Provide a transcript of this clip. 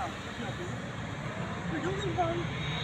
Good job. Good job, dude. Good job, dude.